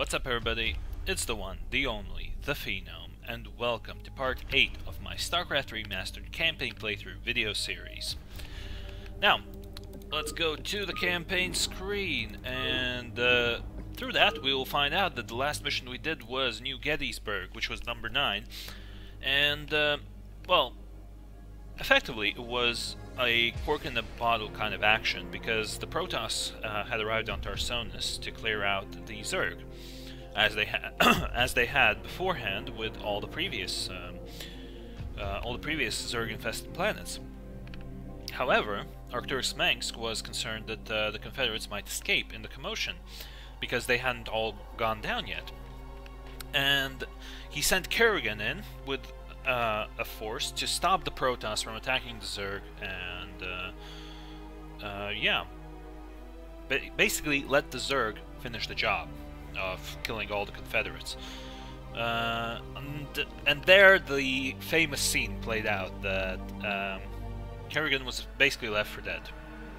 What's up everybody? It's the one, the only, the Phenome, and welcome to part 8 of my StarCraft Remastered campaign playthrough video series. Now, let's go to the campaign screen, and uh, through that we will find out that the last mission we did was New Gettysburg, which was number 9, and, uh, well, effectively it was a cork in the bottle kind of action because the Protoss uh, had arrived on Tarsonis to clear out the Zerg, as they had as they had beforehand with all the previous um, uh, all the previous Zerg-infested planets. However, Arcturus Mengsk was concerned that uh, the Confederates might escape in the commotion because they hadn't all gone down yet, and he sent Kerrigan in with uh, a force to stop the Protoss from attacking the Zerg, and uh, uh, yeah, ba basically let the Zerg finish the job of killing all the Confederates. Uh, and, and there the famous scene played out that um, Kerrigan was basically left for dead.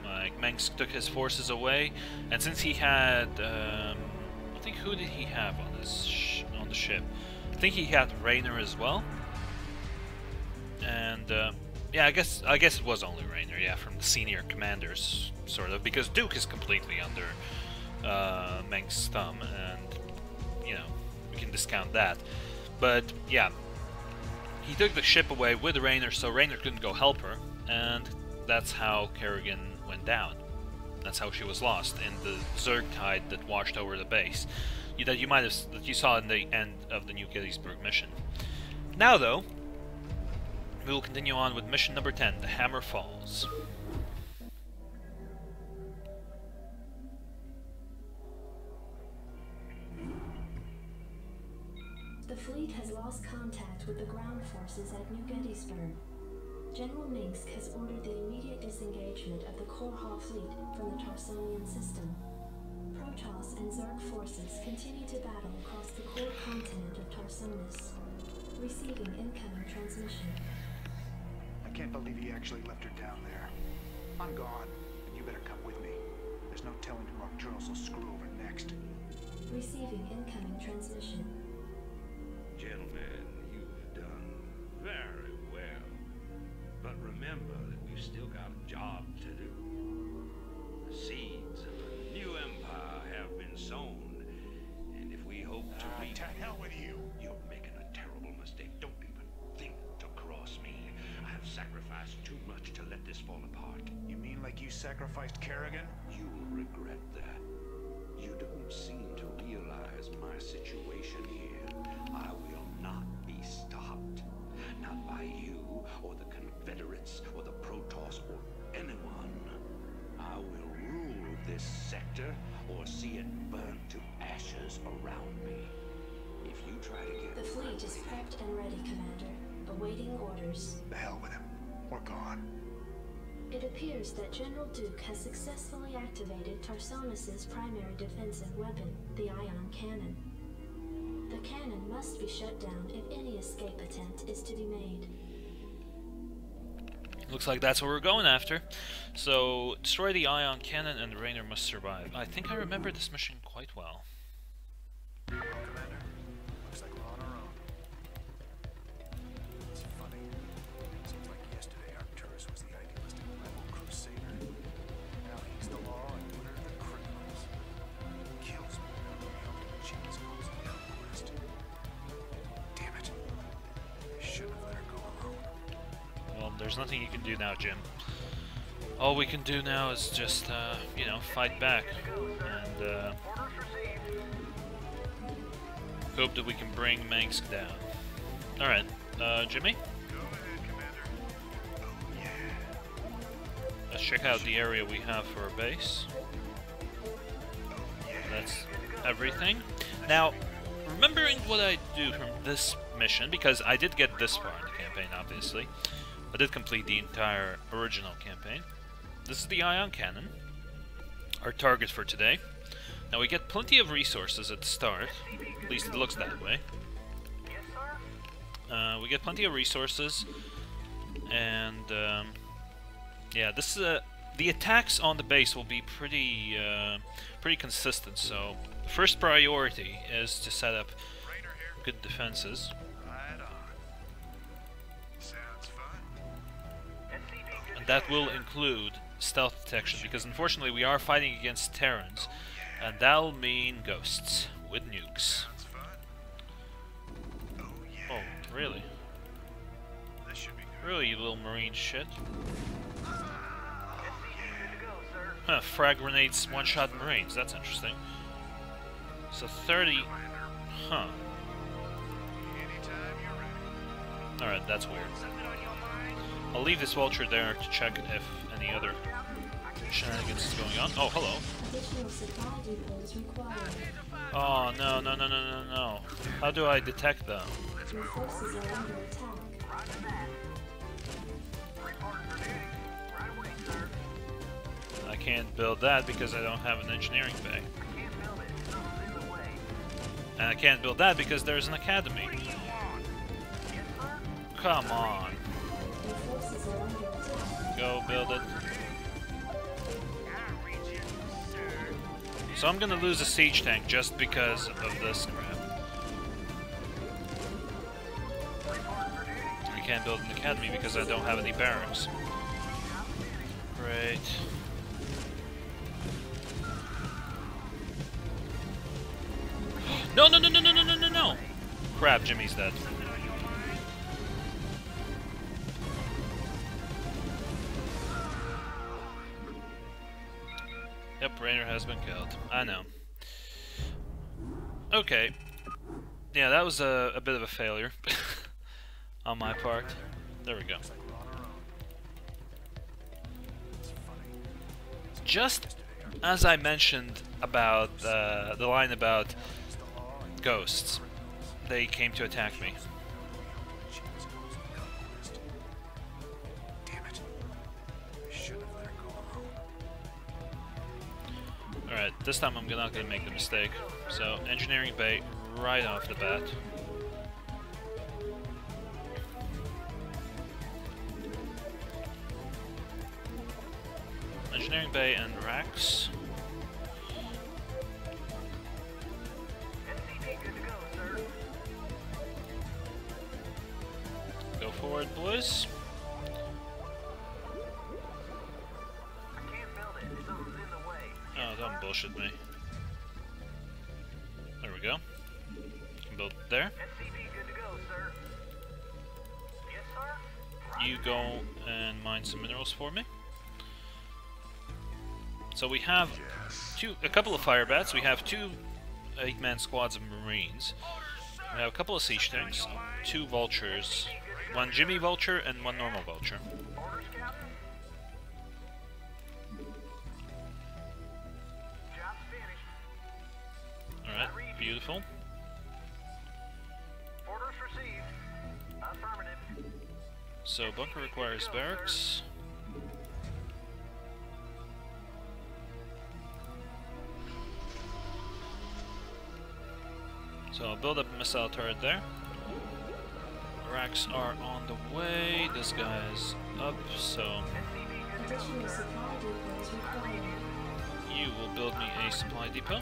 Like Mengsk took his forces away, and since he had, um, I think who did he have on his on the ship? I think he had Raynor as well and uh, yeah, I guess I guess it was only Raynor, yeah, from the senior commanders, sort of, because Duke is completely under uh, Mengsk's thumb, and you know we can discount that. But yeah, he took the ship away with Raynor, so Raynor couldn't go help her, and that's how Kerrigan went down. That's how she was lost in the Zerg tide that washed over the base. That you might have that you saw in the end of the New Gettysburg mission. Now though, we will continue on with mission number 10, the Hammer Falls. The fleet has lost contact with the ground forces at New Gettysburg. General Mengsk has ordered the immediate disengagement of the Korhal fleet from the Tarsonian system. Protoss and Zerg forces continue to battle across the core continent of Tarsonis. Receiving incoming transmission. I can't believe he actually left her down there. I'm gone, and you better come with me. There's no telling who Arcturus will screw over next. Receiving incoming transmission. Sacrificed Kerrigan? You'll regret that. You don't seem to realize my situation here. I will not be stopped. Not by you, or the Confederates, or the Protoss, or anyone. I will rule this sector, or see it burn to ashes around me. If you try to get The fleet is prepped and ready, Commander. Awaiting orders. The hell with him. We're gone. It appears that General Duke has successfully activated Tarsonis' primary defensive weapon, the ion cannon. The cannon must be shut down if any escape attempt is to be made. Looks like that's what we're going after. So, destroy the ion cannon and Raynor must survive. I think I remember this mission quite well. Do now is just, uh, you know, fight back. And, uh, hope that we can bring Mengsk down. Alright, uh, Jimmy? Let's check out the area we have for our base. That's everything. Now, remembering what I do from this mission, because I did get this far in the campaign, obviously. I did complete the entire original campaign. This is the ion cannon, our target for today. Now we get plenty of resources at the start, at least it looks that way. Uh, we get plenty of resources, and um, yeah, this is a the attacks on the base will be pretty uh, pretty consistent. So first priority is to set up good defenses, and that will include stealth detection because unfortunately we are fighting against Terrans, and that'll mean ghosts with nukes. Oh. Really? Really, you little marine shit. Huh, frag grenades one-shot marines. That's interesting. So 30... Huh. Alright, that's weird. I'll leave this vulture there to check if any other shenanigans is going on. Oh, hello. Oh, no, no, no, no, no, no. How do I detect them? I can't build that because I don't have an engineering bay. And I can't build that because there's an academy. Come on. Go build it. So I'm gonna lose a siege tank just because of this crap. We can't build an academy because I don't have any barracks. Great. No, no, no, no, no, no, no, no! Crap, Jimmy's dead. Has been killed. I know. Okay. Yeah, that was a, a bit of a failure on my part. There we go. Just as I mentioned about uh, the line about ghosts, they came to attack me. Alright, this time I'm not gonna make the mistake. So, engineering bay right off the bat. Engineering bay and racks. Go forward, boys. Don't bullshit. There we go. Build there. You go and mine some minerals for me. So we have two, a couple of fire bats. We have two eight-man squads of marines. We have a couple of siege tanks, two vultures, one Jimmy vulture and one normal vulture. Beautiful. Orders received. Affirmative. So bunker requires barracks. So I'll build up a missile turret there. Racks are on the way. This guy's up, so Additional supply depots required. you will build me a supply depot.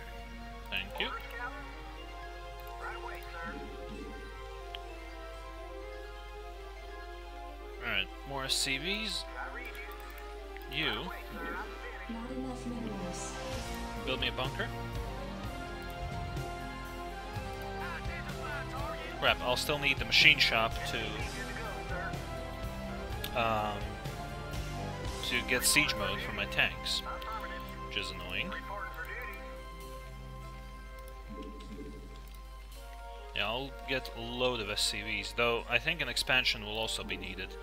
SCVs. You build me a bunker. Crap, I'll still need the machine shop to um, to get siege mode for my tanks, which is annoying. Yeah, I'll get a load of SCVs, though I think an expansion will also be needed.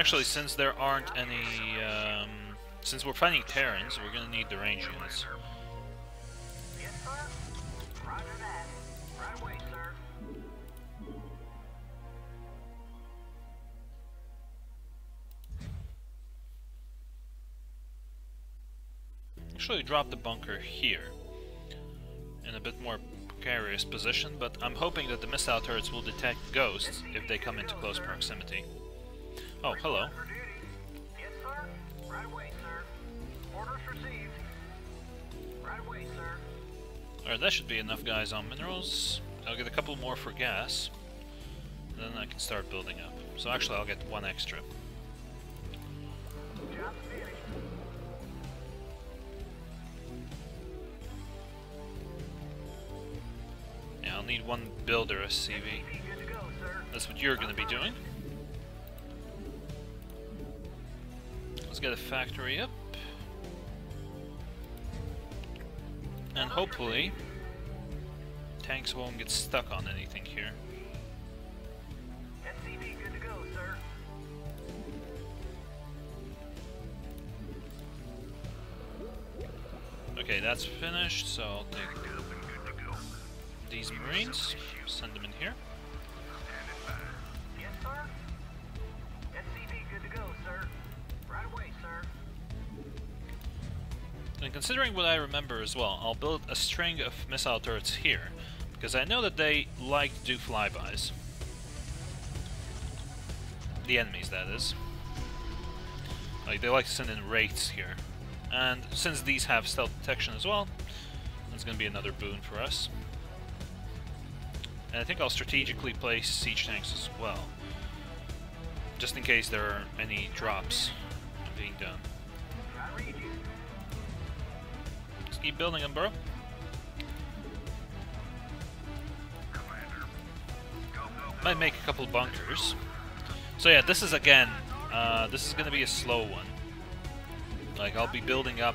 Actually, since there aren't any, um, since we're fighting Terrans, we're gonna need the range units. Actually, drop the bunker here, in a bit more precarious position, but I'm hoping that the missile turrets will detect ghosts if they come into close proximity. Oh, hello. Yes, sir. Right away, sir. Orders received. Right away, sir. Alright, that should be enough guys on minerals. I'll get a couple more for gas. Then I can start building up. So actually, I'll get one extra. Yeah, I'll need one builder SCV. Good to go, sir. That's what you're going to be doing. Let's get a factory up. And hopefully, tanks won't get stuck on anything here. SCV good to go, sir. Okay, that's finished, so I'll take these marines, send them in here. Considering what I remember as well, I'll build a string of missile turrets here, because I know that they like to do flybys. The enemies, that is. Like, they like to send in wraiths here. And since these have stealth detection as well, that's going to be another boon for us. And I think I'll strategically place siege tanks as well. Just in case there are any drops being done. Keep building them, bro. Might make a couple bunkers. So yeah, this is again, uh, this is gonna be a slow one. Like I'll be building up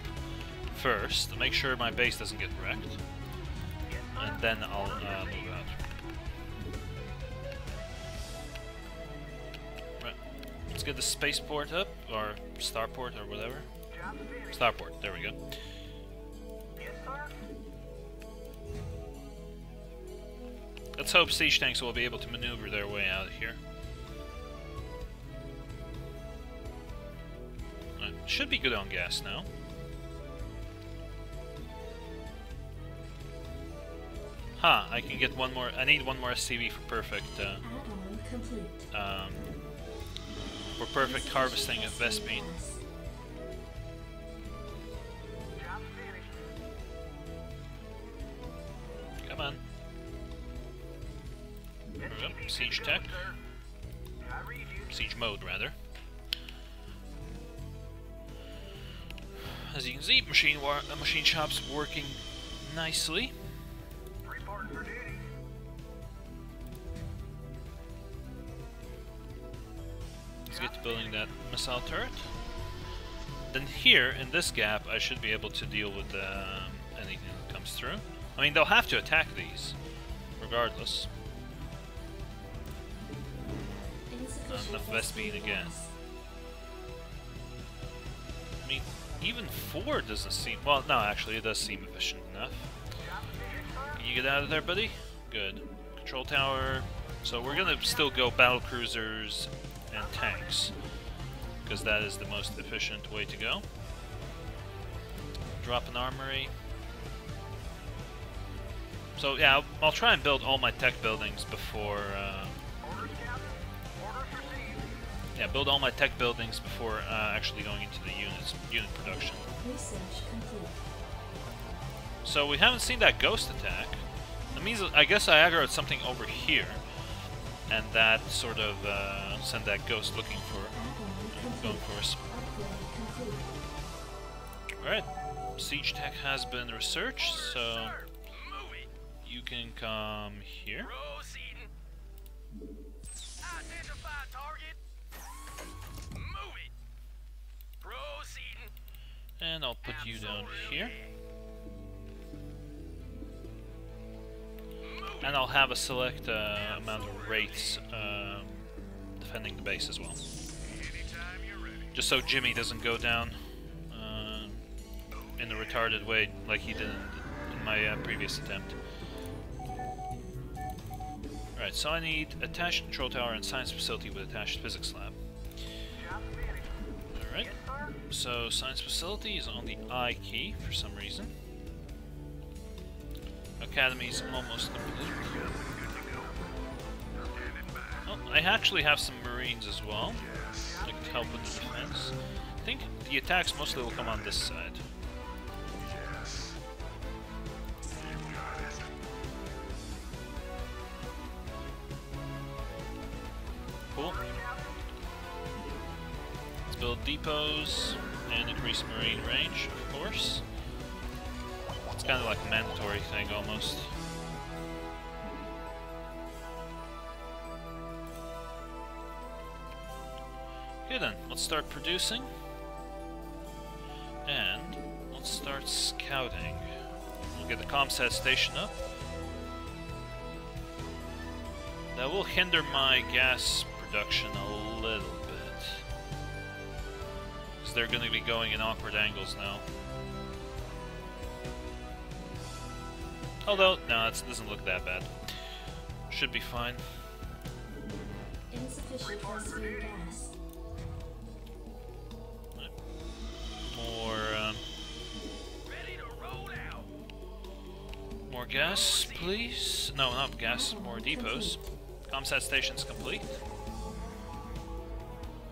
first to make sure my base doesn't get wrecked, and then I'll uh, move out. Right, let's get the spaceport up or starport or whatever. Starport, there we go. Let's hope siege tanks will be able to maneuver their way out of here. Uh, should be good on gas now. Ha! I can get one more. I need one more SCV for perfect. Uh, um, for perfect harvesting of Vespene. Machine war machine shop's working nicely. Reporting for duty. Let's get to building that missile turret. Then here, in this gap, I should be able to deal with um, anything that comes through. I mean, they'll have to attack these, regardless. Insufficient enough Vespene again. I mean, even four doesn't seem... Well, no, actually, it does seem efficient enough. Can you get out of there, buddy? Good. Control tower. So we're gonna still go battle cruisers and tanks. Because that is the most efficient way to go. Drop an armory. So yeah, I'll, I'll try and build all my tech buildings before... Uh, yeah, build all my tech buildings before uh, actually going into the units, unit production. Research complete. So we haven't seen that ghost attack. That means I guess I aggroed something over here, and that sort of uh, sent that ghost looking for Upgrade going for us. All right, siege tech has been researched, so Sir, move it. you can come here. Proceeding. Identify target. Move it. Proceeding. And I'll put you down here. And I'll have a select uh, amount of wraiths um, defending the base as well. Just so Jimmy doesn't go down uh, in a retarded way like he did in, in my uh, previous attempt. Alright, so I need attached control tower and science facility with attached physics lab. So science facility is on the I key for some reason. Academy's almost complete. Oh, I actually have some marines as well. That could help with the defense. I think the attacks mostly will come on this side. Cool. Let's build depots marine range, of course. It's kind of like a mandatory thing almost. Okay then, let's start producing. And let's start scouting. We'll get the ComSat station up. That will hinder my gas production a little they're going to be going in awkward angles now. Although, no, it doesn't look that bad. Should be fine. Insufficient gas. More, um, Ready to roll out. more gas, please. No, not gas, more depots. ComSat station's complete.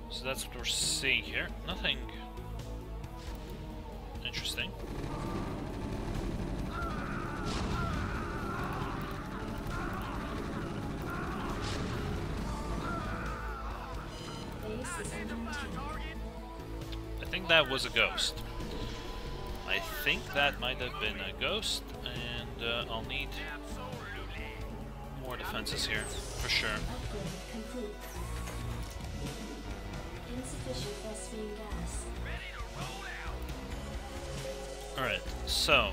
So that's what we're seeing here. Nothing interesting. I think that was a ghost. I think that might have been a ghost, and uh, I'll need more defenses here, for sure. Insufficient Vespene gas. Alright, so,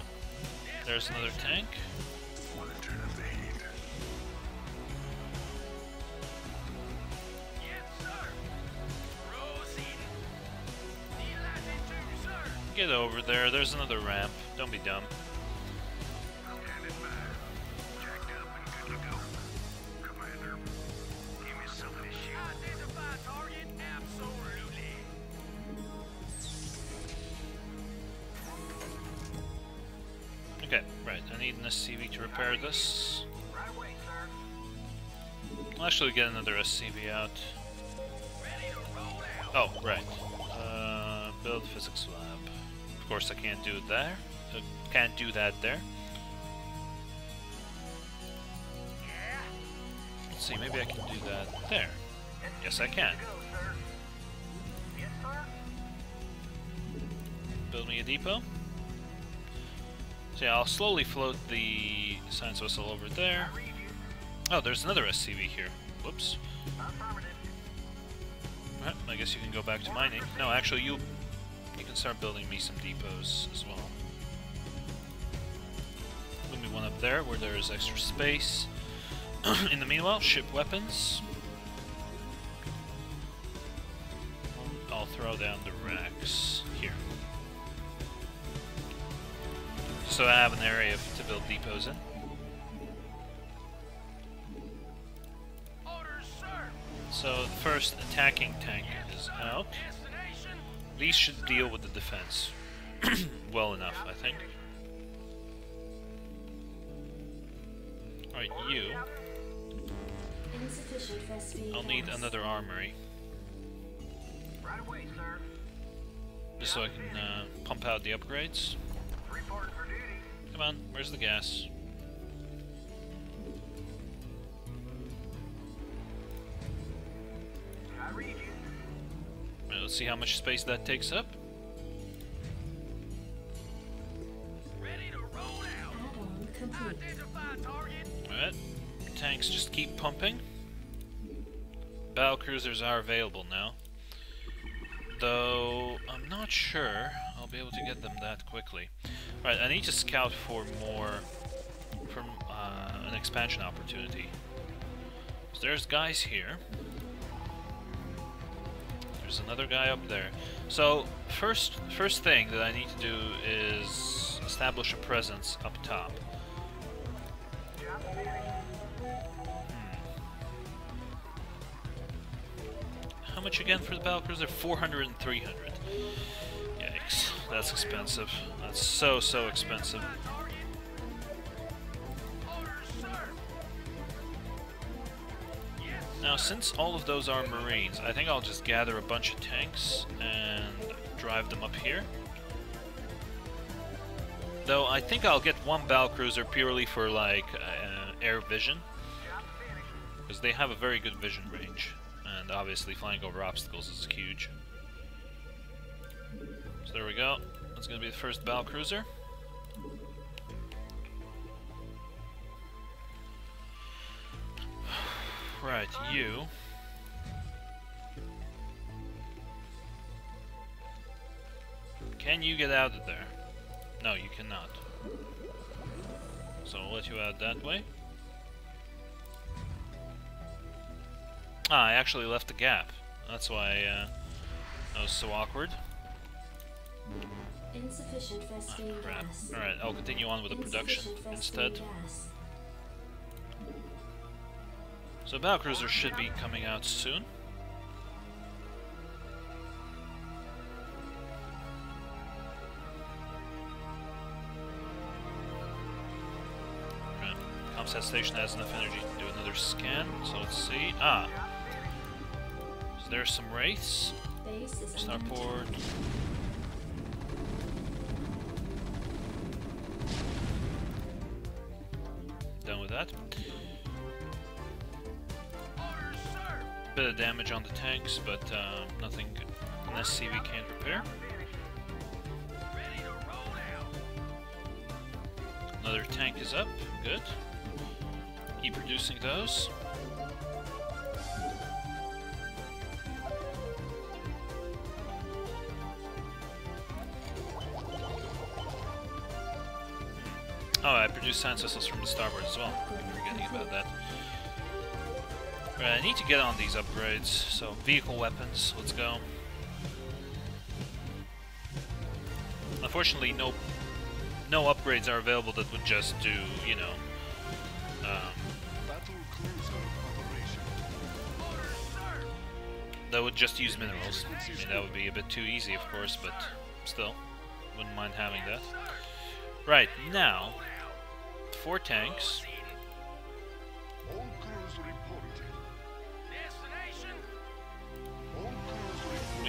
there's another tank. Get over there, there's another ramp. Don't be dumb. SCV out. Oh, right. Uh, build physics lab. Of course, I can't do there. Uh, can't do that there. Let's see, maybe I can do that there. Yes, I can. Build me a depot. So yeah, I'll slowly float the science vessel over there. Oh, there's another SCV here. Whoops. Alright, I guess you can go back to mining. No, actually, you you can start building me some depots as well. Me one up there where there is extra space. In the meanwhile, ship weapons. I'll throw down the racks here. So I have an area to build depots in. So the first attacking tank is out. These should deal with the defense well enough, I think. Alright, you. I'll need another armory, Right away, sir. just so I can uh, pump out the upgrades. Reporting for duty. Come on, where's the gas? Let's see how much space that takes up. Ready to roll out. Add-on complete. Identify target. Alright. Tanks just keep pumping. Battle cruisers are available now. Though, I'm not sure I'll be able to get them that quickly. Right, I need to scout for more... from uh, an expansion opportunity. So there's guys here. There's another guy up there. So, first, first thing that I need to do is establish a presence up top. Finished. How much again for the battle cruiser? 400 and 300. Yikes, that's expensive. That's so, so expensive. Now, since all of those are Marines, I think I'll just gather a bunch of tanks and drive them up here. Though I think I'll get one battle cruiser purely for like uh, air vision, because they have a very good vision range, and obviously flying over obstacles is huge. So there we go. That's gonna be the first battle cruiser. Right, you. Can you get out of there? No, you cannot. So I'll let you out that way. Ah, I actually left a gap. That's why uh, that was so awkward. Insufficient Vespene Crap. gas. Alright, I'll continue on with the production instead. gas. So Battlecruiser should be coming out soon. Comsat station has enough energy to do another scan, so let's see. Ah, so there's some wraiths. Starport. Done with that. Bit of damage on the tanks, but uh, nothing an SCV can't repair. Another tank is up. Good. Keep producing those. Oh, I produced science vessels from the starport as well. I'm forgetting about that. Right, I need to get on these upgrades. So, vehicle weapons, let's go. Unfortunately, no no upgrades are available that would just do, you know, um, Battle cruiser operation. Orders, sir. that would just use minerals. I mean, that would be a bit too easy, of course, but still, wouldn't mind having that. Right, now, four tanks.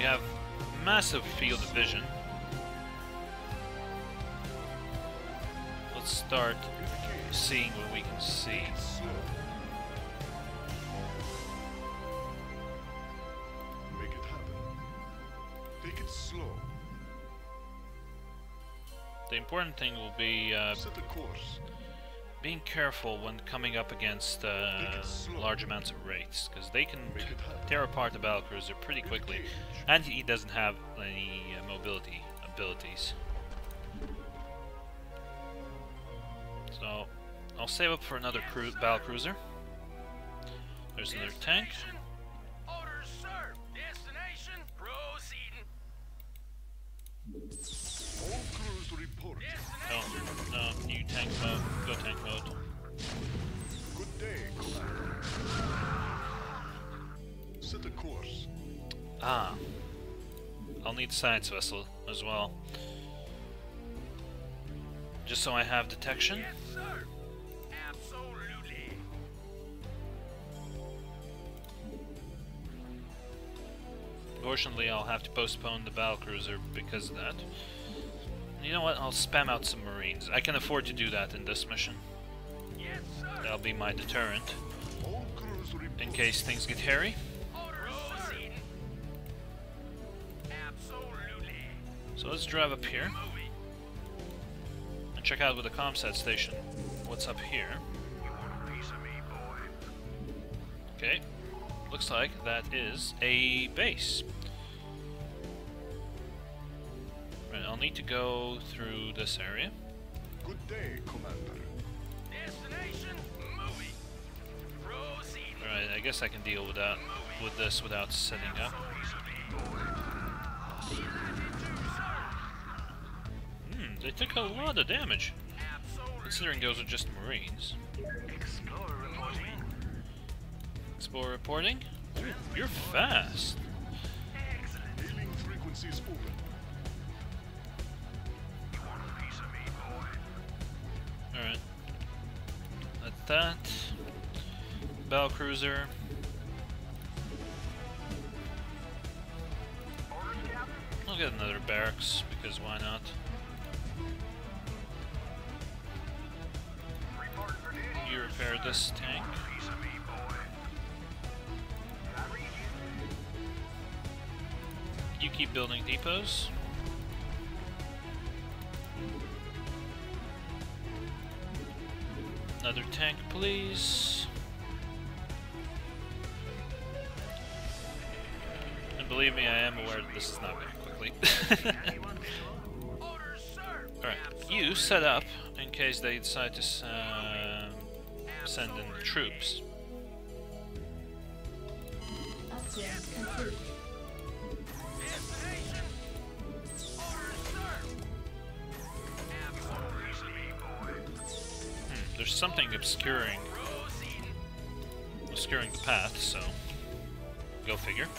We have massive field of vision. Let's start seeing what we can see. Make it happen. Take it slow. The important thing will be uh, Set the course. Being careful when coming up against uh, large amounts of wraiths, because they can tear apart the battlecruiser pretty quickly, and he doesn't have any uh, mobility abilities. So, I'll save up for another cru battlecruiser. There's another tank. Oh, no, new tank tank mode. Ah. I'll need science vessel as well. Just so I have detection. Yes, sir. Absolutely. Unfortunately, I'll have to postpone the battlecruiser because of that. You know what? I'll spam out some marines. I can afford to do that in this mission. Yes, sir. That'll be my deterrent All crews reporting. in case things get hairy. So let's drive up here and check out with the comsat station what's up here. Okay, looks like that is a base. Right, I'll need to go through this area. Good day, Commander. Destination, movie. Proceed. Alright, I guess I can deal with that with this without setting up. They took a lot of damage. Considering those are just Marines. Explorer reporting. Explorer reporting? Ooh, you're fast. Alright. That's that. Battle cruiser. I'll get another barracks because why not? Repair this tank. You. Keep building depots. Another tank, please. And believe me, I am aware that this is not going quickly. Alright, you set up in case they decide to um, send in troops. Hmm, there's something obscuring obscuring the path, so go figure.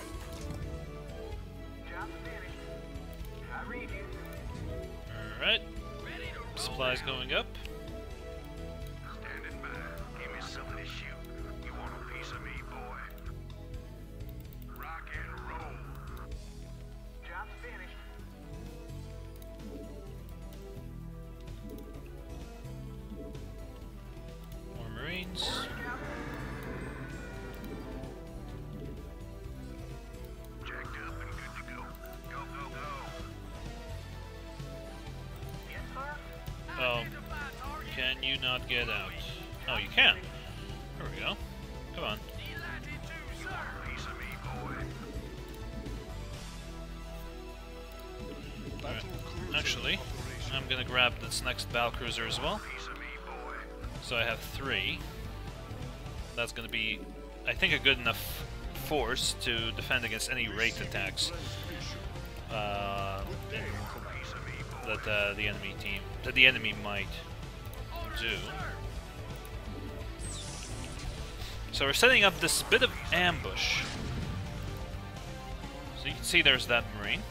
Alright, supplies going up. This battle cruiser as well. So I have three. That's gonna be, I think, a good enough force to defend against any wraith attacks uh, that uh, the enemy team, that the enemy might do. So we're setting up this bit of ambush. So you can see there's that marine.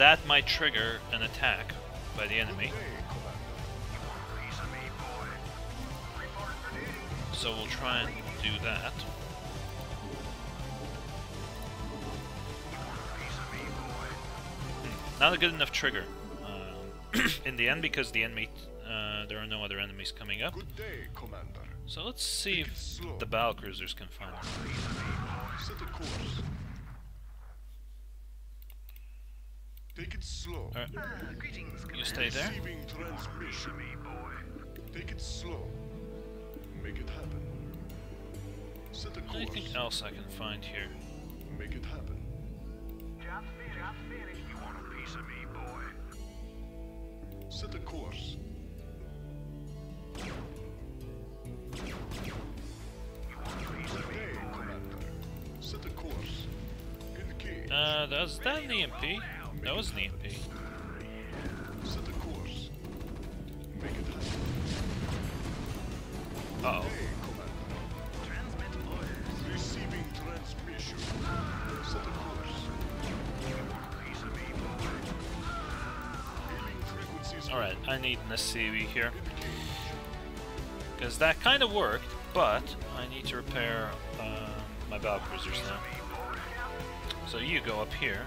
That might trigger an attack by the enemy. Hey, Commander. Piece of me, boy. Reporting for duty. So we'll try and do that. Piece of me, boy. Not a good enough trigger um, in the end because the enemy, uh, there are no other enemies coming up. Day, So let's see if the battle cruisers can find them. Set a course. Take it slow. Alright, Ah, greetings, you stay there. Receiving transmission. me, boy. Take it slow. Make it happen. Set a course. Anything else I can find here? Make it happen. Job finished. Job finished. You want a piece of me, boy? Set a course. Good day, Commander. Set a course. Engage. Uh, that was that an EMP? That was an EMP. Set a course. Make it happen. Uh oh. Hey, Transmit orders. Receiving transmission. Set a course. Piece of me, boy. Hailing frequencies. Alright, I need an SCV here. Because that kind of worked, but I need to repair uh, my battle cruisers now. So you go up here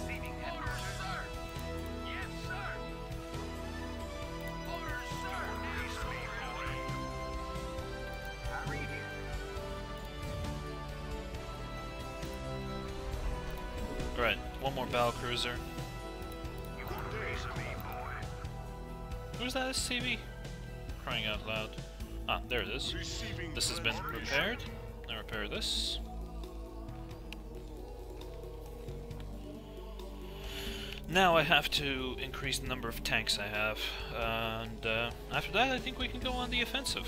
Alright, one more battle cruiser. You want a piece of me, boy? Who's that SCV? Crying out loud. Ah, there it is. This has been repaired. Now repair this. Now I have to increase the number of tanks I have, and uh, after that I think we can go on the offensive.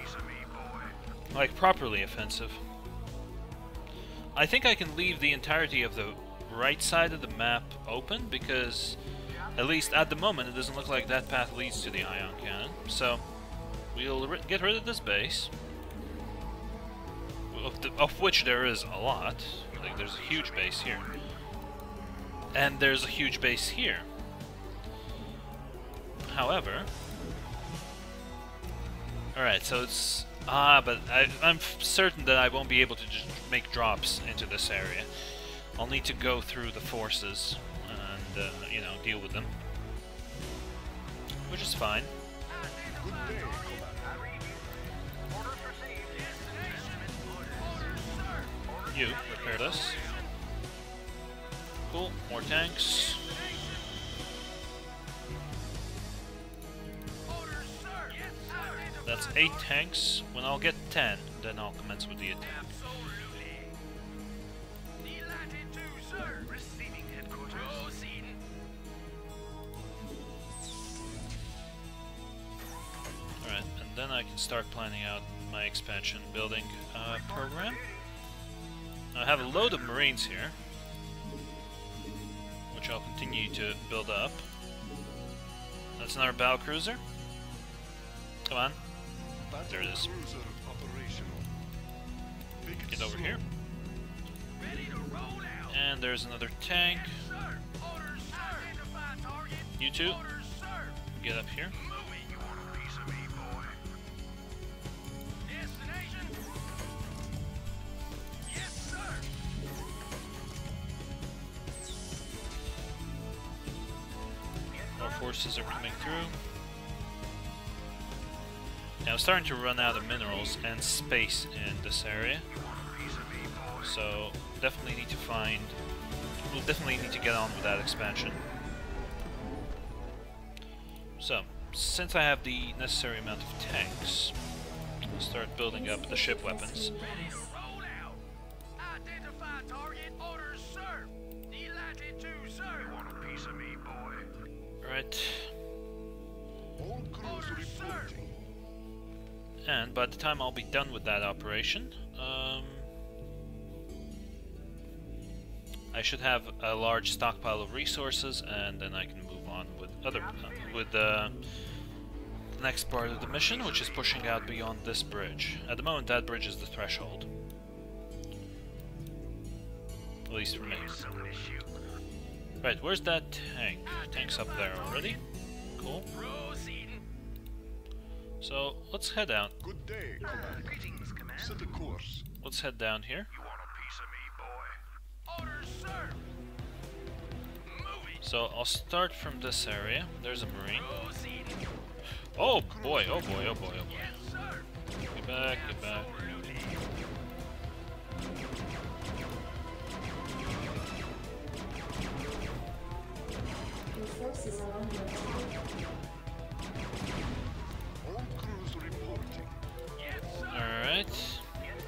Piece of me, boy. Like, properly offensive. I think I can leave the entirety of the right side of the map open, because at least at the moment it doesn't look like that path leads to the ion cannon. So, we'll get rid of this base, of, the, of which there is a lot. Like, there's a huge base here. And there's a huge base here. However, Alright, so it's... Ah, but I, I'm certain that I won't be able to just make drops into this area. I'll need to go through the forces and, uh, you know, deal with them. Which is fine. You. Repair this. Cool, more tanks. That's 8 tanks. When I'll get 10, then I'll commence with the attack. Then I can start planning out my expansion building uh, program. I have a load of marines here, which I'll continue to build up. That's another battle cruiser. Come on, There it is. Cruiser operational. Take it get over here. Ready to roll out. And there's another tank. Sir. Orders, sir. Identify target. You two, get up here. Forces are coming through. Now, starting to run out of minerals and space in this area. So, definitely need to find... We'll definitely need to get on with that expansion. So, since I have the necessary amount of tanks, I'll start building up the ship weapons. Time I'll be done with that operation, um, I should have a large stockpile of resources, and then I can move on with other uh, with uh, the next part of the mission, which is pushing out beyond this bridge. At the moment, that bridge is the threshold, at least for me. Right, where's that tank? Tank's up there already. Cool. Proceeding. So let's head out. Good day, uh, Commander. Greetings, Command. Set a course. Let's head down here. You want a piece of me, boy? Orders, sir. Moving. So I'll start from this area. There's a marine. Proceeding. Oh boy, oh boy, oh boy, oh boy. Yes, sir. Get back, get back. Your forces are under attack. Yes, sir.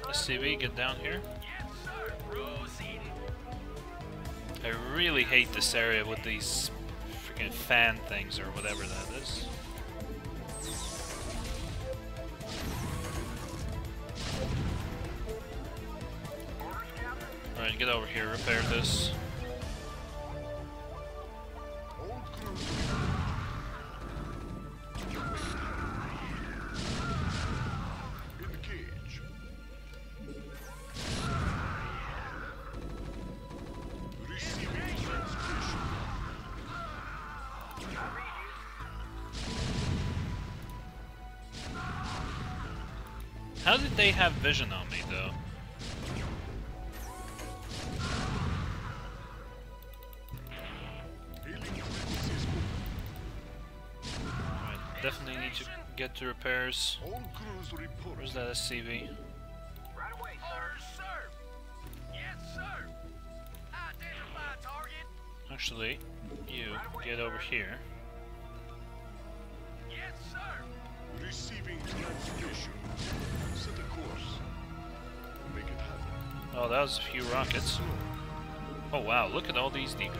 Alright. SCV, get down here. I really hate this area with these freaking fan things or whatever that is. Alright, get over here, repair this. How did they have vision on me, though? Right, definitely need to get to repairs. Where's that SCV? Actually, you get over here. Wow, look at all these attack.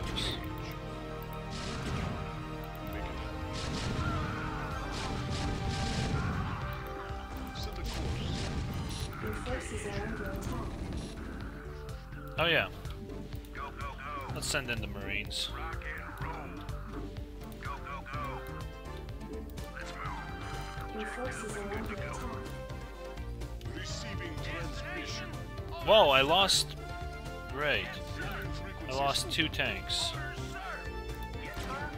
Oh yeah, let's send in the Marines. Whoa, I lost... Great. Healing I frequencies lost two tanks. Orders, sir. Yes, sir.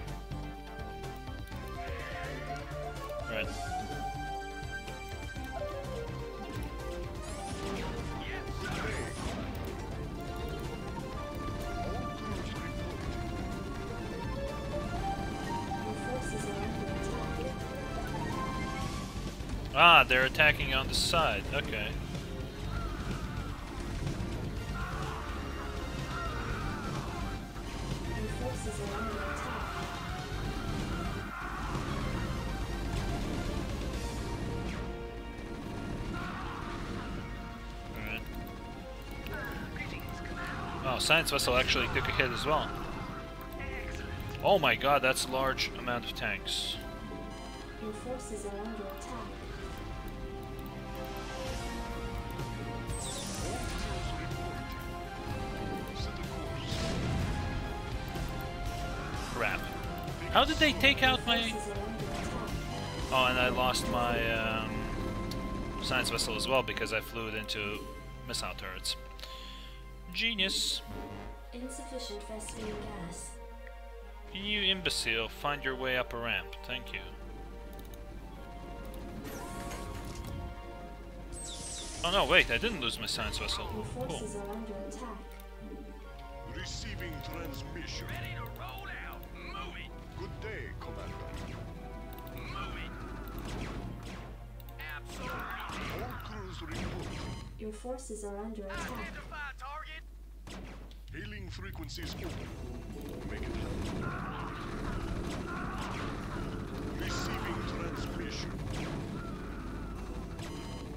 Right. All crews report. Your forces are under attack. Ah, they're attacking on the side. Okay. Science vessel actually took a hit as well. Oh my god, that's a large amount of tanks. Your forces are under attack. Set a course. Crap. How did they take out my... Forces are under attack. Oh, and I lost my um, science vessel as well because I flew it into missile turrets. Genius. Insufficient Vespene gas. You imbecile, find your way up a ramp. Thank you. Oh no, wait, I didn't lose my science vessel. Your Cool. forces are under attack. Receiving transmission. Ready to roll out. Move it. Good day, Commander. Move it. Absolutely. All crews report. Your forces are under attack. Identify target. Hailing frequencies open. Make it happen. Receiving transmission.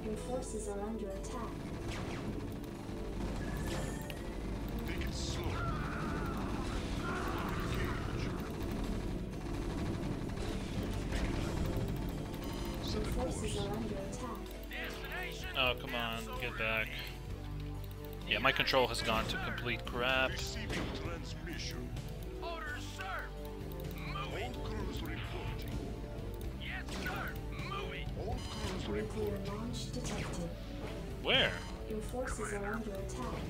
Your forces are under attack. Take it slow. Engage. Make it happen. Set Your forces course. are under attack. Oh, come on, get back. Yeah, my control has gone to complete crap. Receiving transmission. Orders, sir. Move All it. crews reporting. Yes, sir. Move it. All crews Nuclear report. launch detected. Where? Your forces are under attack.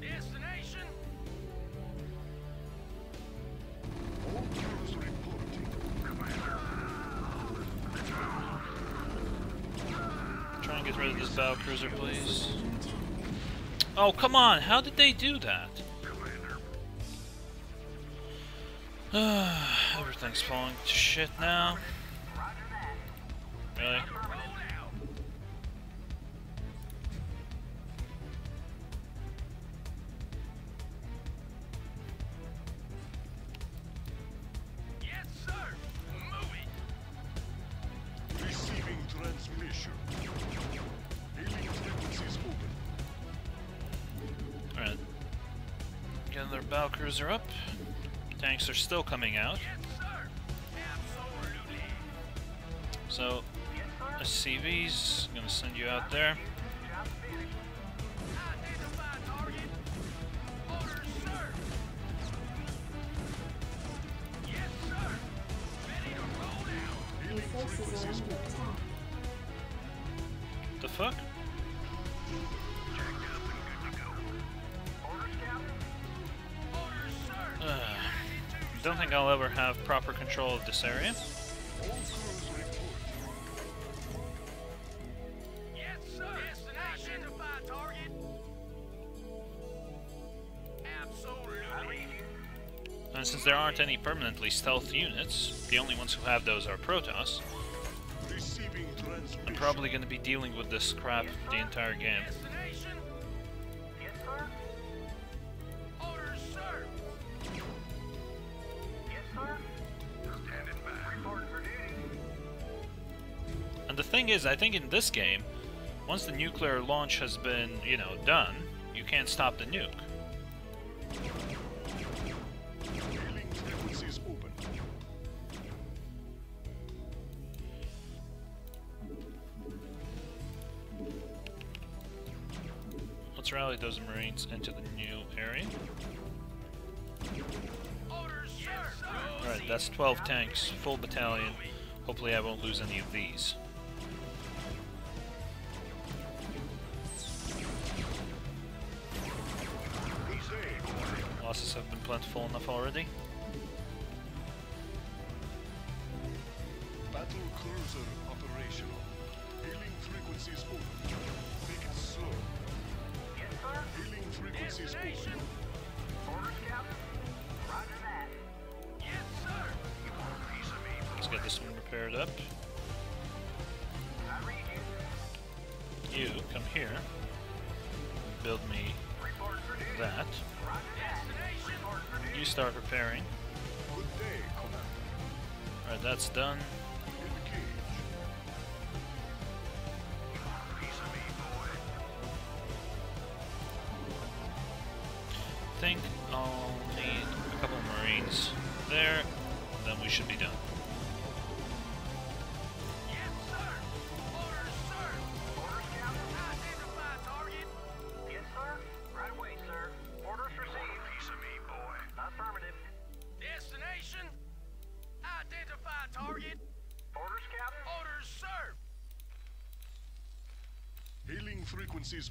Destination. All crews this cruiser, please. Oh, come on! How did they do that? Everything's falling to shit now. Really? Cruiser up. Tanks are still coming out. So, SCV's gonna send you out there. Of this area. All crews report. Yes, sir. Destination. Target. Absolutely. And since there aren't any permanently stealth units, the only ones who have those are Protoss, I'm probably going to be dealing with this crap the entire game. Is, I think in this game, once the nuclear launch has been, you know, done, you can't stop the nuke. Let's rally those Marines into the new area. Alright, that's 12 tanks, full battalion. Hopefully I won't lose any of these. Losses have been plentiful enough already. Battle cruiser operational. Hailing frequencies open. Make it slow. Yes, sir. Hailing frequencies open. Orders, Captain. Roger that. Yes, sir. Let's get this one repaired up. I read you. You, come here. Build me Reporting for duty. that. Roger that. Reporting for duty. You start repairing. Good day, Commander. Alright, that's done.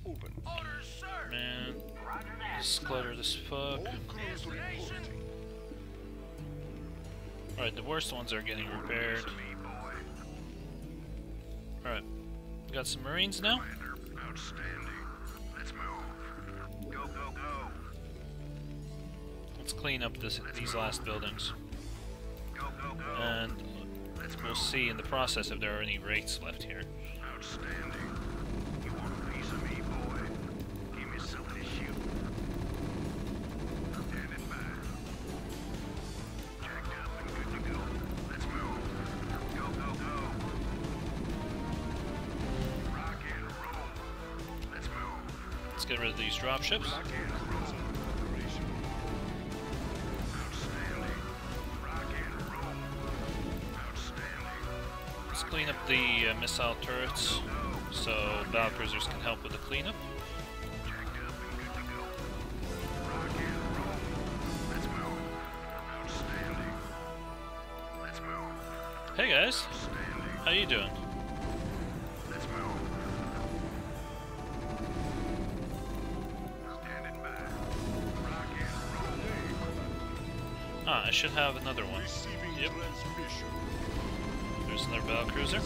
Open. Orders, sir. Man, Roger that. this cluttered as fuck. All crews Destination? reporting. Alright, the worst ones are getting repaired. Alright, we got some Marines now. Let's move. Go, go, go. Let's clean up this, these last buildings. Go, go, go. And we'll see in the process if there are any wraiths left here. Outstanding. Let's clean up the uh, missile turrets so battle cruisers can help with the cleanup. Hey guys, how you doing? Should have another one. Yep. There's another battle cruiser.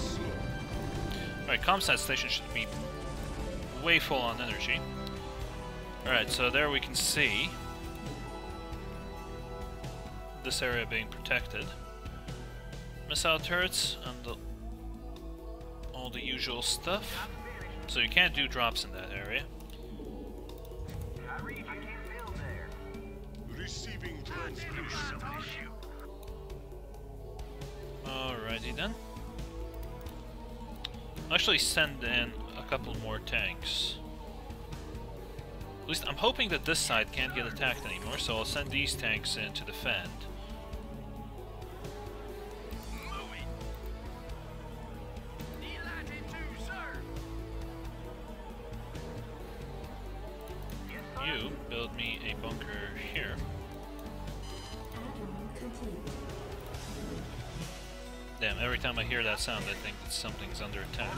Alright, Comsat station should be way full on energy. Alright, so there we can see this area being protected. Missile turrets and the, all the usual stuff. So you can't do drops in that area. Alrighty then. I'll actually send in a couple more tanks. At least I'm hoping that this side can't get attacked anymore, so I'll send these tanks in to defend. That sound I think that something's under attack.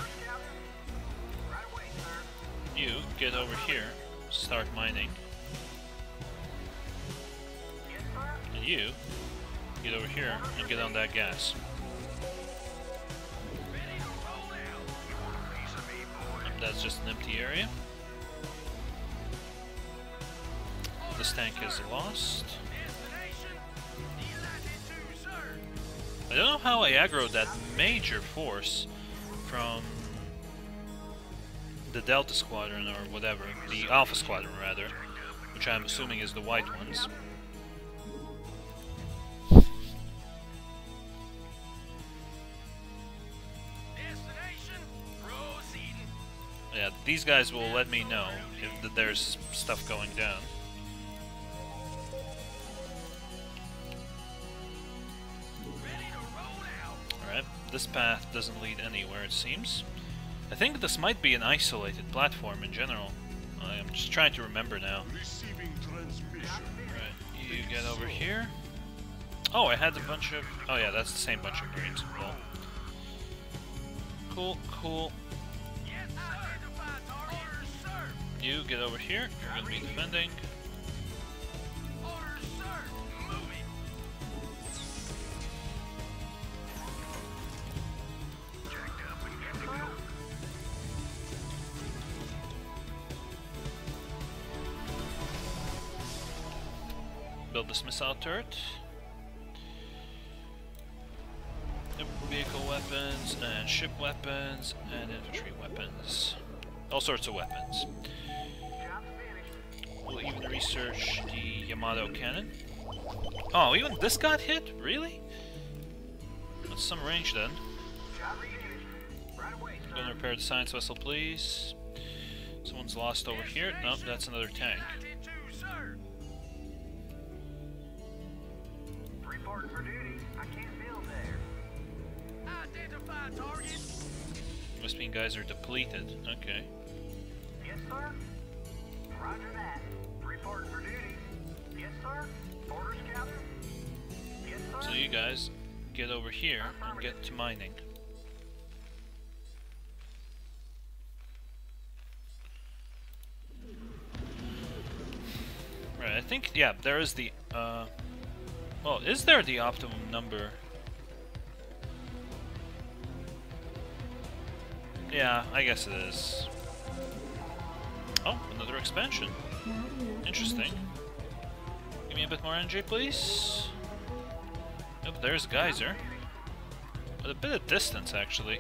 You get over here, start mining. And you get over here and get on that gas. And that's just an empty area. This tank is lost. Know how I aggroed that major force from the Delta Squadron or whatever, the Alpha Squadron rather, which I'm assuming is the white ones. Yeah, these guys will let me know if there's stuff going down. This path doesn't lead anywhere it seems. I think this might be an isolated platform in general. I'm just trying to remember now. Receiving transmission. Right, you get over here. Oh, I had a bunch of... Oh yeah, that's the same bunch of greens. Cool, cool. Yes, sir. Identify target. Orders, sir. You get over here. You're gonna be defending. Missile turret. Vehicle weapons and ship weapons and infantry weapons. All sorts of weapons. We'll even research the Yamato cannon. Oh, even this got hit? Really? That's some range then. And repair the science vessel, please. Someone's lost over here. Nope, that's another tank. Must mean guys are depleted. Okay. Yes, sir. Roger that. Reporting for duty. Yes, sir. Orders, Captain. Yes, sir. So you guys get over here and get to mining. Right, I think, yeah, there is the, uh... Well, is there the optimum number? Yeah, I guess it is. Oh, another expansion. Interesting. Give me a bit more energy, please. Yep, there's Geyser. A bit of distance, actually.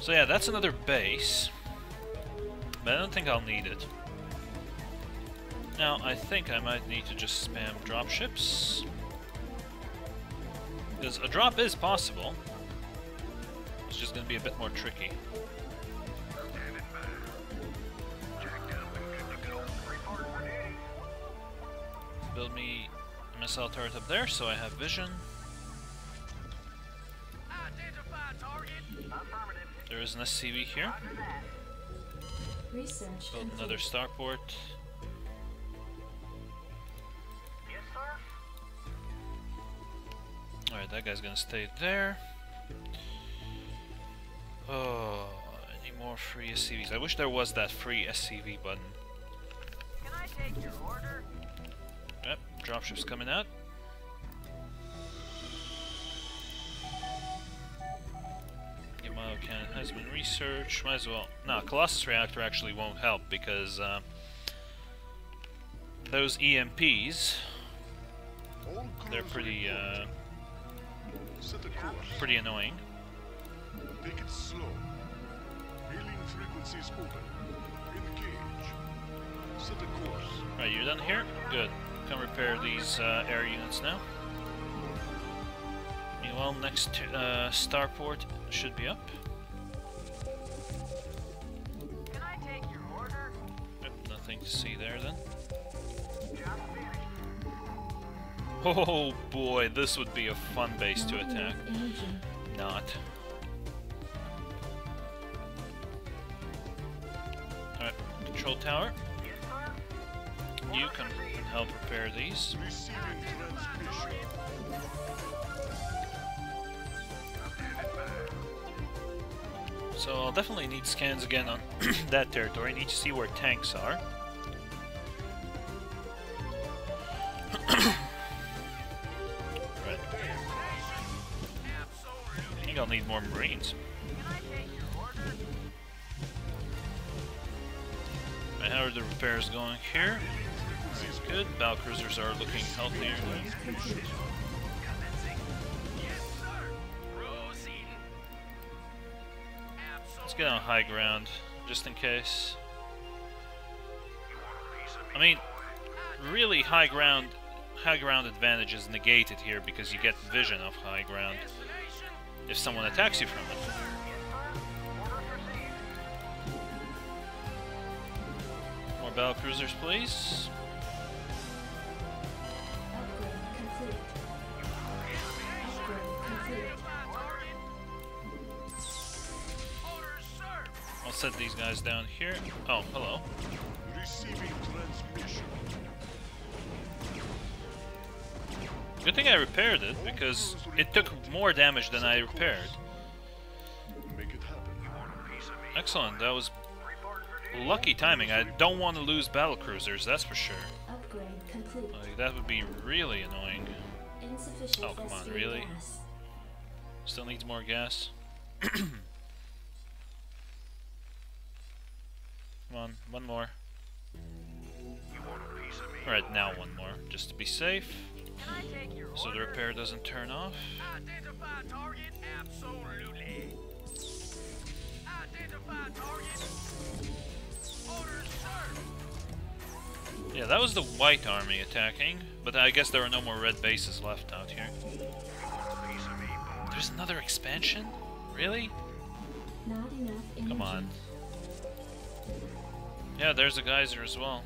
So yeah, that's another base. But I don't think I'll need it. Now, I think I might need to just spam dropships. Because a drop is possible. It's just going to be a bit more tricky. Standing by. Jacked up and good to go. Reporting for duty. Build me a missile turret up there so I have vision. Identify target. Affirmative. There is an SCV here. Research Build another starport. Yes, sir. Alright, that guy's gonna stay there. Oh, any more free SCVs? I wish there was that free SCV button. Can I take your order? Yep, dropship's coming out. Yamato cannon has been researched. Might as well. No, Colossus reactor actually won't help because uh, those EMPs, they're pretty, uh, Set a course. pretty annoying. Take it slow. Hailing frequencies open. Engage. Set a course. Right, you're done here? Good. Come repair these uh, air units now. Meanwhile, next to, uh, starport should be up. Can I take your order? Yep, nothing to see there then. Oh boy, this would be a fun base to attack. Not. Control tower. You can help repair these. So I'll definitely need scans again on that territory. Need to see where tanks are. right. I think I'll need more marines. how are the repairs going here? That's good. Bow are looking healthier. Let's get on high ground, just in case. I mean, really high ground high ground advantage is negated here because you get vision of high ground if someone attacks you from it. Battle cruisers, please. Upgrade complete. Upgrade complete. I'll set these guys down here. Oh, hello. Receiving transmission. Good thing I repaired it because it took more damage than I repaired. Make it happen. You want a piece of me, Excellent. That was Report for duty. Lucky timing. I don't want to lose battle cruisers, that's for sure. Upgrade complete. Like, that would be really annoying. Oh, come on, really? Still needs more gas. Come on, one more. You want a piece of me, Alright, now one more, just to be safe. So the repair doesn't turn off. Identify target, absolutely. Identify target. Yeah, that was the white army attacking, but I guess there are no more red bases left out here. You want a piece of me, boy? There's another expansion? Really? Not enough energy. Come on. Yeah, there's a geyser as well.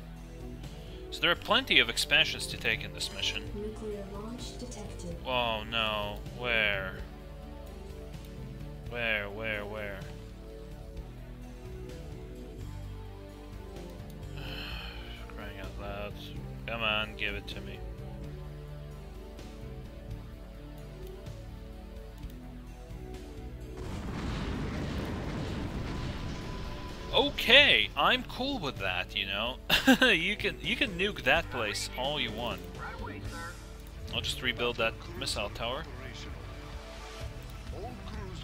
So there are plenty of expansions to take in this mission. Nuclear launch detected. Oh no? Where, give it to me. Okay, I'm cool with that, you know. you can you can nuke that place all you want. Right away, sir. I'll just rebuild that missile tower. Operational. All crews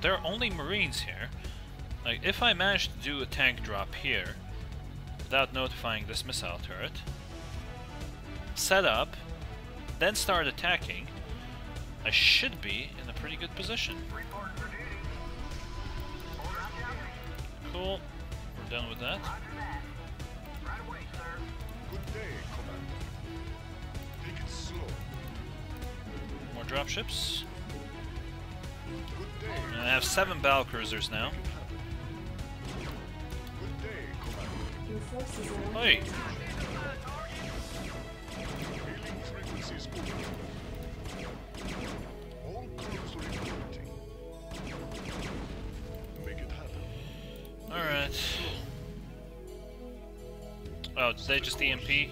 So there are only marines here. Like, if I manage to do a tank drop here, without notifying this missile turret, set up, then start attacking, I should be in a pretty good position. Cool. We're done with that. Roger that. And I have seven battle cruisers now. Hey. Alright. Oh, did they just EMP?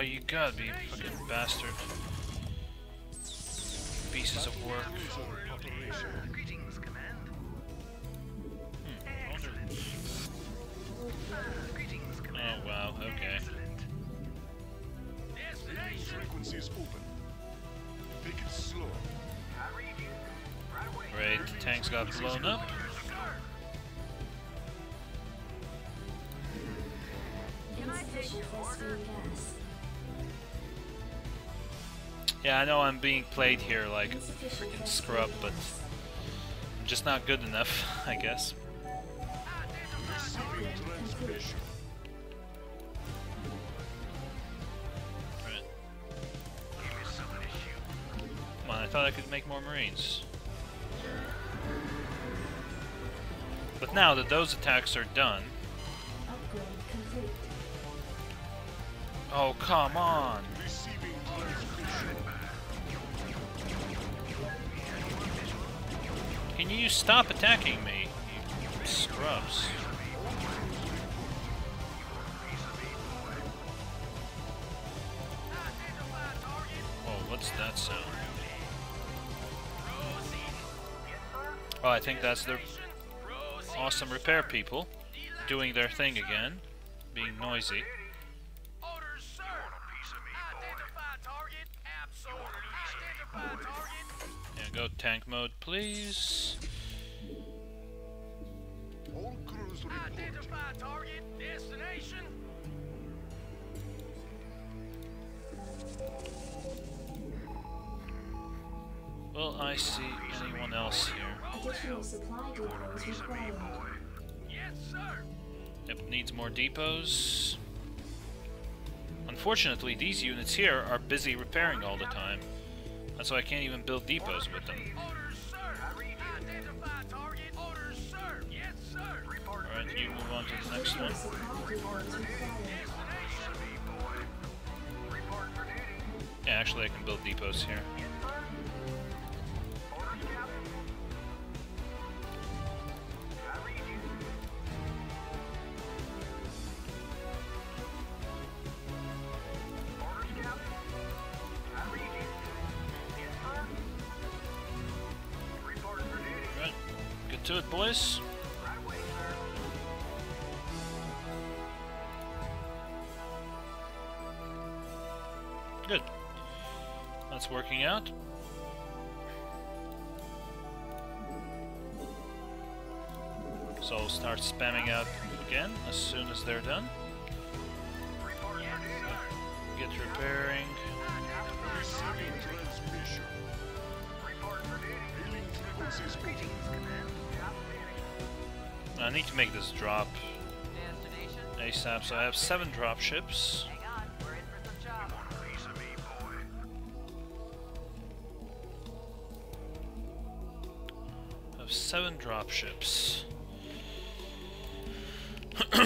Oh, you gotta be a fucking bastard. Pieces of work. Cruiser operational. Greetings, command. Hmm, Greetings, command. Oh, wow, okay. Excellent. Destination. Frequencies open. Take it slow. I read you. Right. Great, the tanks got blown up. Insufficient Vespene gas. Yeah, I know I'm being played here like a freaking scrub, but. I'm just not good enough, I guess. Right. Come on, I thought I could make more marines. But now that those attacks are done... Oh, come on! Can you stop attacking me, you scrubs? Oh, what's that sound? Oh, I think that's their awesome repair people doing their thing again, being noisy. Go tank mode, please. Report. Identify target. Destination. Will I see anyone else here? Additional supply depots required. Yes, sir. Yep, needs more depots. Unfortunately, these units here are busy repairing all the time. That's why I can't even build depots with them. Yes, Alright, you move on to the next one. supply depots required. Report for duty. Yeah, actually I can build depots here. Drop ASAP, so I have seven drop ships. I have seven drop ships.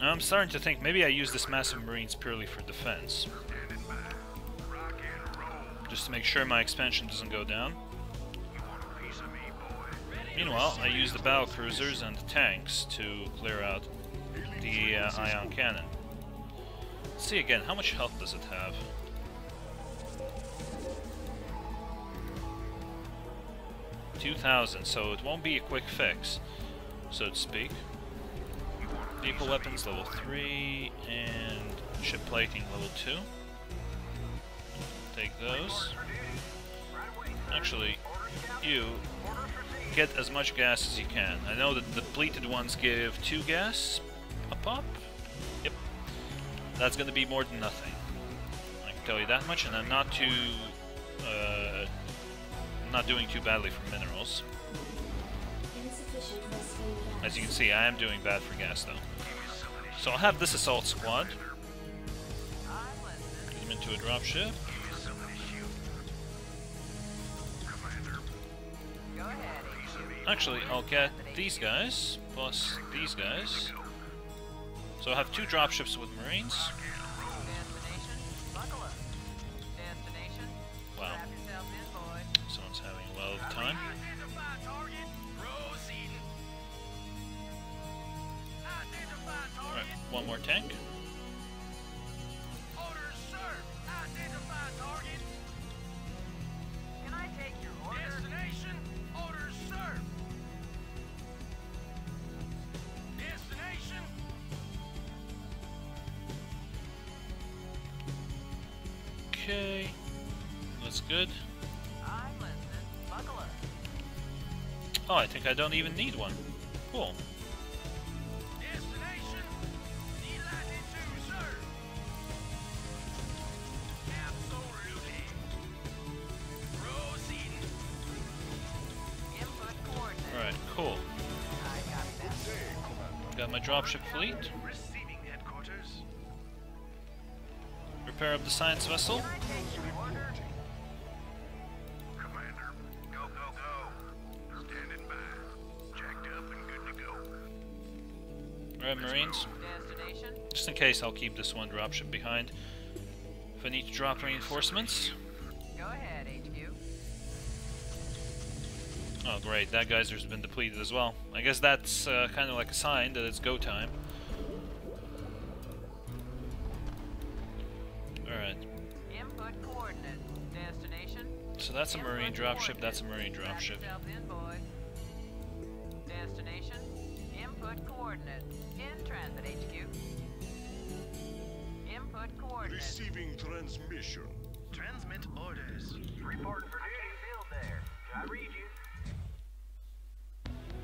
I'm starting to think maybe I use this massive marines purely for defense. Just to make sure my expansion doesn't go down. Meanwhile, I use the battle cruisers and the tanks to clear out the uh, ion cannon. Let's see again, how much health does it have? Two thousand, so it won't be a quick fix, so to speak. Vehicle weapons level three and ship plating level two. Take those. Actually, you get as much gas as you can. I know that the depleted ones give two gas a pop. Yep. That's gonna be more than nothing. I can tell you that much, and I'm not too uh, not doing too badly for minerals. As you can see, I am doing bad for gas though. So I'll have this assault squad. Put them into a dropship. Actually, I'll get these guys plus these guys. So I have two dropships with marines. Don't even need one. Cool. Alright, cool. Got my dropship fleet. Repair up the science vessel. Case, I'll keep this one dropship behind. If I need to drop reinforcements. Go ahead, HQ. Oh great, that geyser's been depleted as well. I guess that's uh, kind of like a sign that it's go time. Alright, Input coordinates. Destination. so that's a marine dropship, that's a marine dropship. Destination. Input coordinates. Input coordinates. Receiving transmission. Transmit orders. Reporting for duty. Field there. I read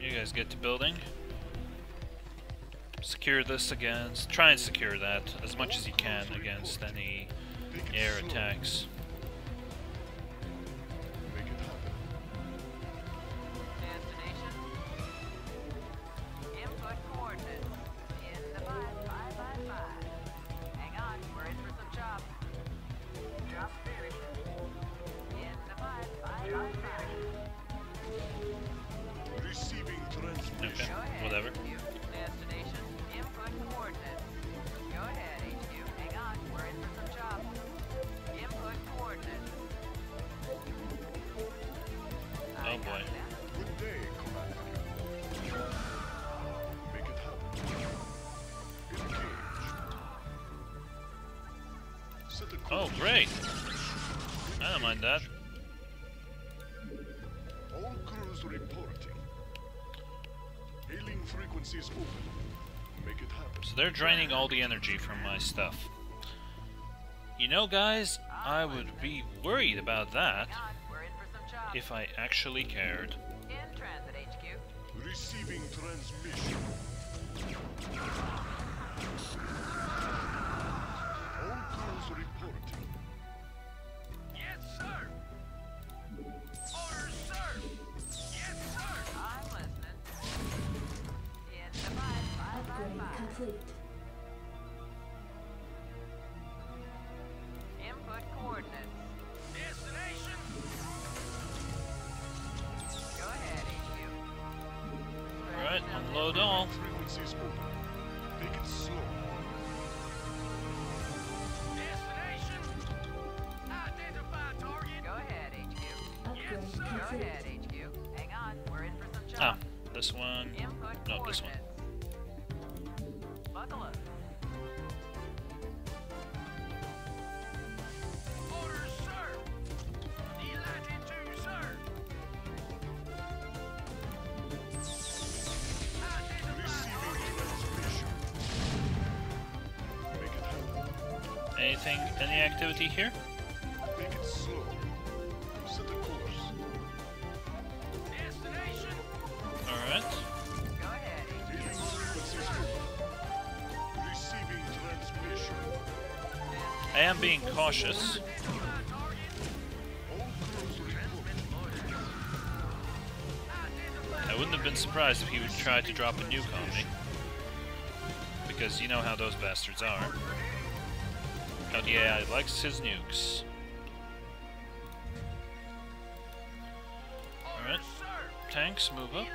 you. You guys get to building. Secure this against. Try and secure that as much as you can against any air attacks. Energy from my stuff. You know, guys, I would be worried about that Hang on, we're in for some chop. if I actually cared. This one. Input No, this one. Buckle up. Orders, sir. Delighted to, sir. Receiving transmission. Make it happen. Anything, any activity here? Cautious. I wouldn't have been surprised if he would try to drop a nuke on me. Because you know how those bastards are. How the AI likes his nukes. Alright, tanks, move up.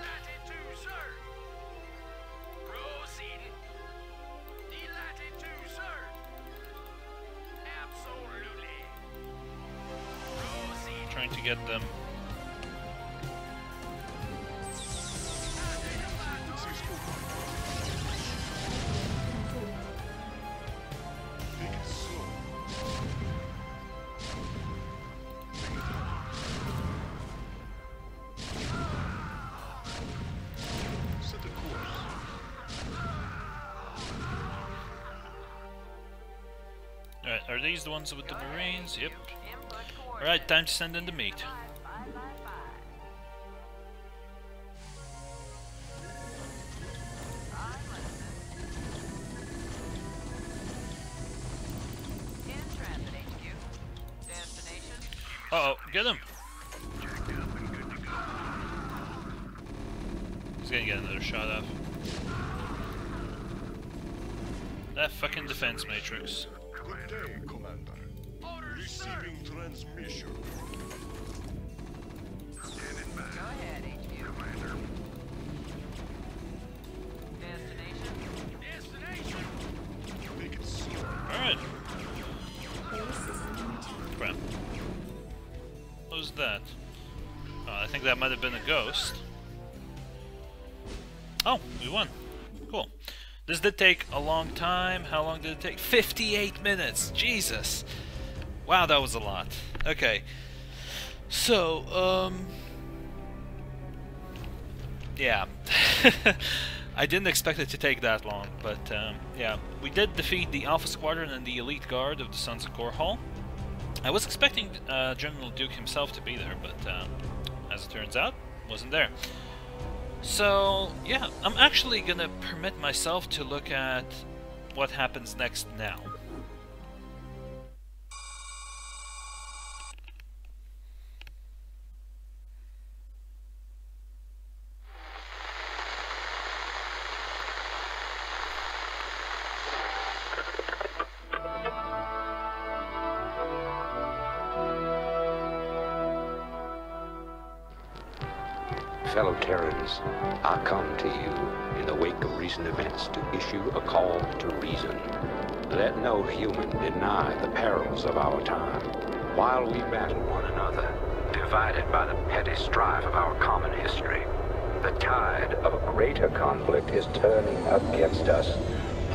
A course. Alright, are these the ones with the marines? Yep. Alright, time to send in the meat. Transmission. Standing by. Go ahead, HQ. Commander. Destination. Destination. Make it slow. Alright, Base is under attack. crap. What was that? Oh, I think that might have been a ghost. Oh, we won. Cool. This did take a long time. How long did it take? 58 minutes! Jesus! Wow, that was a lot. Okay. So, um... Yeah. I didn't expect it to take that long, but um, yeah. We did defeat the Alpha Squadron and the Elite Guard of the Sons of Korhal. I was expecting uh, General Duke himself to be there, but uh, as it turns out, wasn't there. So, yeah, I'm actually gonna permit myself to look at what happens next now. I come to you in the wake of recent events to issue a call to reason. Let no human deny the perils of our time. While we battle one another, divided by the petty strife of our common history, the tide of a greater conflict is turning against us,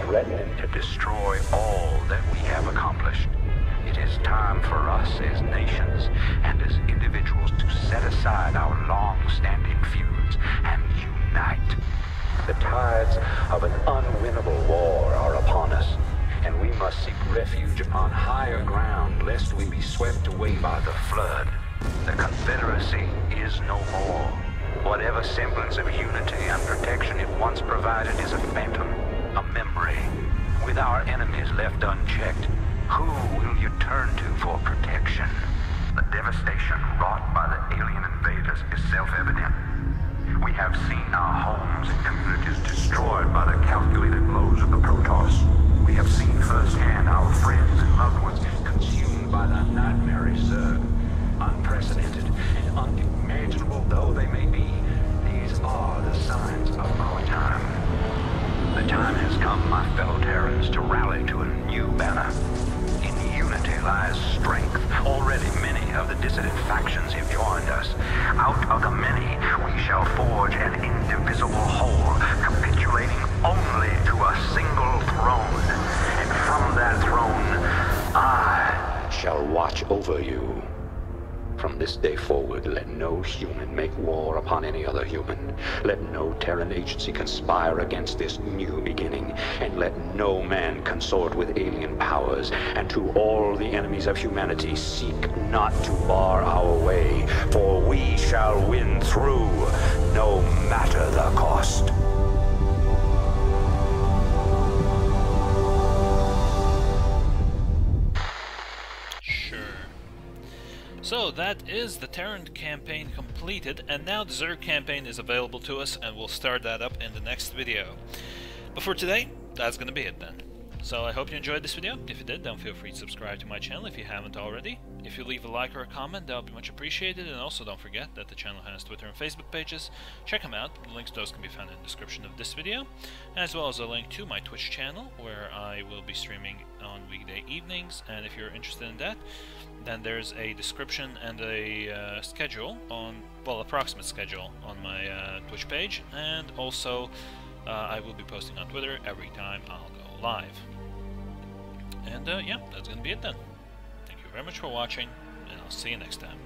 threatening to destroy all that we have accomplished. It is time for us as nations and as individuals to set aside our long-standing feuds unite. The tides of an unwinnable war are upon us, and we must seek refuge upon higher ground lest we be swept away by the flood. The Confederacy is no more. Whatever semblance of unity and protection it once provided is a phantom, a memory. With our enemies left unchecked, who will you turn to for protection? The devastation wrought by the alien invaders is self-evident. We have seen our homes and communities destroyed by the calculated blows of the Protoss. We have seen firsthand our friends and loved ones consumed by the nightmare Zerg. Unprecedented and unimaginable though they may be, these are the signs of our time. The time has come, my fellow Terrans, to rally to a new banner. In unity lies strength. Already many of the dissident factions have joined us. Out of the many, we shall forge an indivisible whole, capitulating only to a single throne. And from that throne, I Shall watch over you. From this day forward, let no human make war upon any other human. Let no Terran agency conspire against this new beginning. And let no man consort with alien powers. And to all the enemies of humanity, seek not to bar our way. For we shall win through, no matter the cost. So that is the Terran campaign completed, and now the Zerg campaign is available to us, and we'll start that up in the next video. But for today, that's gonna be it then. So I hope you enjoyed this video. If you did, then feel free to subscribe to my channel if you haven't already. If you leave a like or a comment, that would be much appreciated. And also don't forget that the channel has Twitter and Facebook pages. Check them out. The links to those can be found in the description of this video. As well as a link to my Twitch channel, where I will be streaming on weekday evenings. And if you're interested in that, then there's a description and a uh, schedule on, well, approximate schedule on my uh, Twitch page. And also, uh, I will be posting on Twitter every time I'll go live. And uh, yeah, that's gonna be it then. Thank you very much for watching, and I'll see you next time.